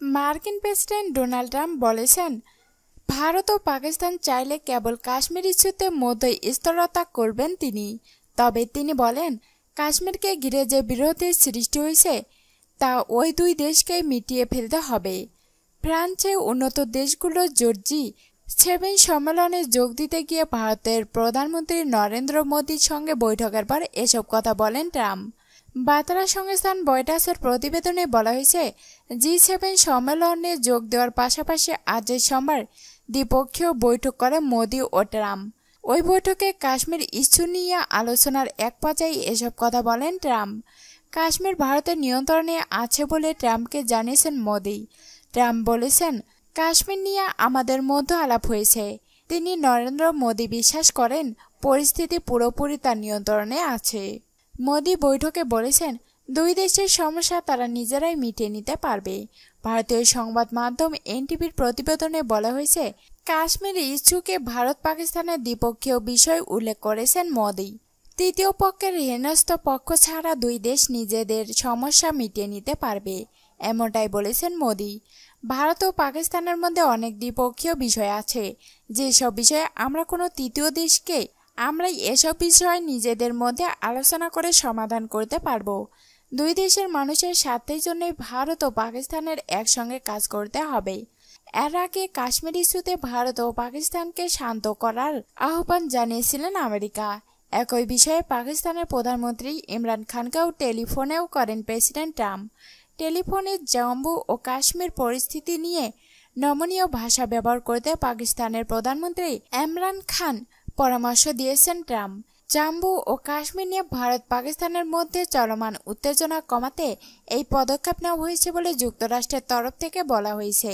মার্কিন president Donald Trump বলেছেন, ভারত ও পাকিস্তান চাইলে কেবল কাশ্মীর ইস্যুতে মধ্যে স্থিরতা করবেন তিনি। তবে তিনি বলেন, কাশ্মীরকে ঘিরে যে বিরোধের সৃষ্টি হয়েছে, তা ওই দুই দেশকে মিটিয়ে ফেলতে হবে। ফ্রান্সে উন্নত দেশগুলো জর্জি সেভেন সম্মেলনে যোগ দিতে গিয়ে ভারতের প্রধানমন্ত্রী নরেন্দ্র মোদীর সঙ্গে বৈঠকের পর এসব কথা বলেন ট্রাম্প। বার্তা সংস্থান বয়টাসের প্রতিবেদনে বলা হয়েছে, জি সেভেন সম্মেলনে যোগ দেওয়ার পাশাপাশি আজ সোমবার দ্বিপক্ষীয় বৈঠক করে মোদী ও ট্রাম্প। ওই বৈঠকে কাশ্মীর ইস্যু নিয়ে আলোচনার এক পর্যায়ে এসব কথা বলেন ট্রাম্প। কাশ্মীর ভারতের নিয়ন্ত্রণে আছে বলে ট্রাম্পকে জানিয়েছেন মোদী। ট্রাম্প বলেছেন কাশ্মীর নিয়ে আমাদের মধ্যে আলাপ হয়েছে। তিনি নরেন্দ্র মোদী বিশ্বাস করেন, পরিস্থিতি পুরোপুরি তার নিয়ন্ত্রণে আছে। মোদি বৈঠকে বলেছেন, দুই দেশের সমস্যা তারা নিজেরাই মিটিয়ে নিতে পারবে। ভারতীয় সংবাদ মাধ্যম এনটিভির প্রতিবেদনে বলা হয়েছে, কাশ্মীর ইস্যুকে ভারত পাকিস্তানের দ্বিপক্ষীয় বিষয় উল্লেখ করেছেন মোদি। তৃতীয় পক্ষের হেনস্থ পক্ষ ছাড়া দুই দেশ নিজেদের সমস্যা মিটিয়ে নিতে পারবে, এমনটাই বলেছেন মোদি। ভারত ও পাকিস্তানের মধ্যে অনেক দ্বিপক্ষীয় বিষয় আছে। যেসব বিষয়ে আমরা কোনো তৃতীয় দেশকে আমরা এসব বিষয় নিজেদের মধ্যে আলোচনা করে সমাধান করতে পারব। দুই দেশের মানুষের স্বার্থের জন্যই ভারত ও পাকিস্তানের একসঙ্গে কাজ করতে হবে। এর আগে কাশ্মীর ইস্যুতে ভারত ও পাকিস্তানকে শান্ত করার আহ্বান জানিয়েছিলেন আমেরিকা। একই বিষয়ে পাকিস্তানের প্রধানমন্ত্রী ইমরান খানকেও টেলিফোনেও করেন প্রেসিডেন্ট ট্রাম্প। টেলিফোনে জম্মু ও কাশ্মীর পরিস্থিতি নিয়ে নমনীয় ভাষা ব্যবহার করতে পাকিস্তানের প্রধানমন্ত্রী ইমরান খান পরামর্শ দিয়েছেন ট্রাম্প। জাম্বু ও কাশ্মীর নিয়ে ভারত পাকিস্তানের মধ্যে চলমান উত্তেজনা কমাতে এই পদক্ষেপ নেওয়া হয়েছে বলে যুক্তরাষ্ট্রের তরফ থেকে বলা হয়েছে।